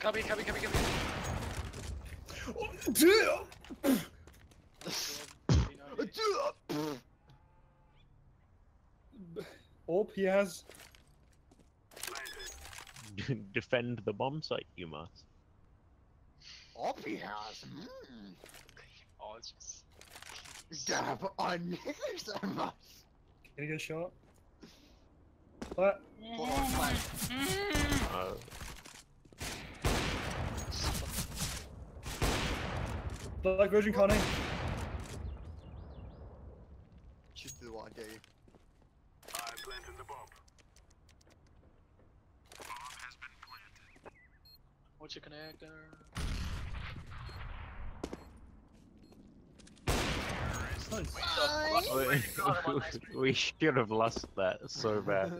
Copy, copy, copy, copy. Orp he has. Defend the bomb site, you must. Oppie has. Mm. Oh, it's just... Dab on so much. Can you get a shot? What? Hold Black Virgin Connie. Just do what I do. What's your connector? Nice. Oh my god, I'm on ice cream. we should have lost that so bad.